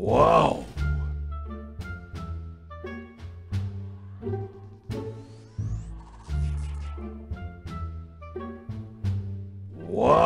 Whoa! Whoa!